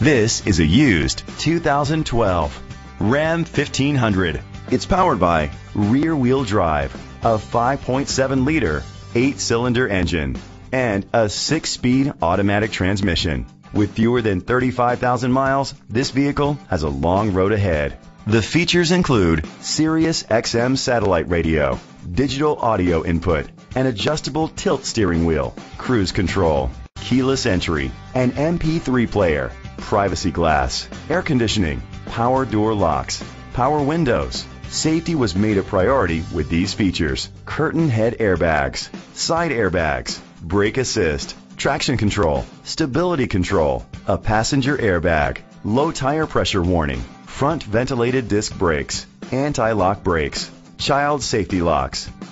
This is a used 2012 Ram 1500. It's powered by rear wheel drive, a 5.7 liter, 8 cylinder engine, and a 6 speed automatic transmission. With fewer than 35,000 miles, this vehicle has a long road ahead. The features include Sirius XM satellite radio, digital audio input, an adjustable tilt steering wheel, cruise control, keyless entry, an MP3 player, privacy glass, air conditioning, power door locks, power windows. Safety was made a priority with these features. Curtain head airbags, side airbags, brake assist, traction control, stability control, a passenger airbag, low tire pressure warning, front ventilated disc brakes, anti-lock brakes, child safety locks.